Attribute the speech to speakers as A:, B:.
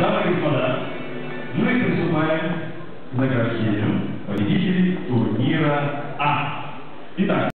A: Дамы и господа, мы приступаем к награждению победителей турнира А. Итак,